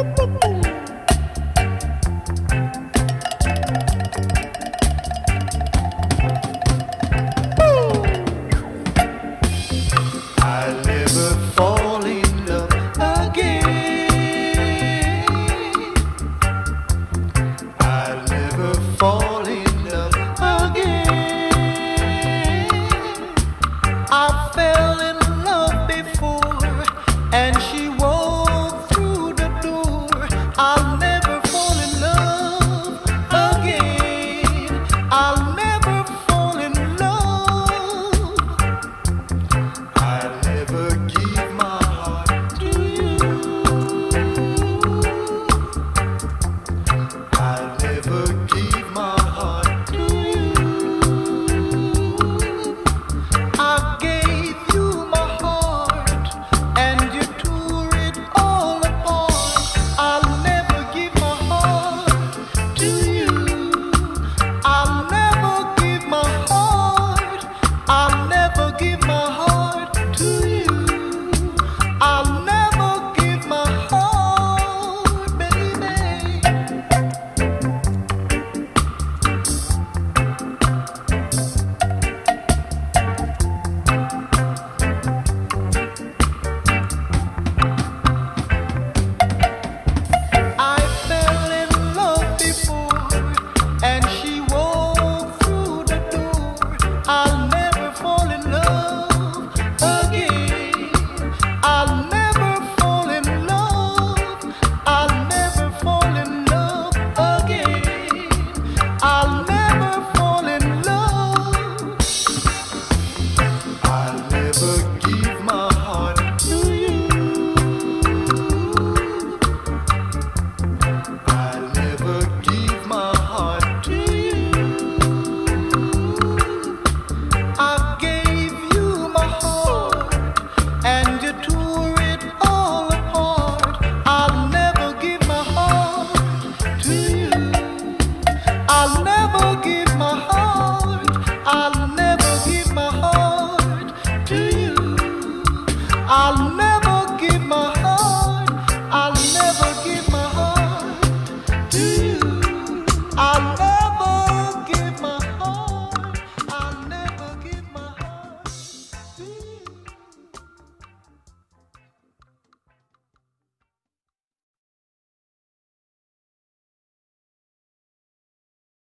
Boop, boop, boop.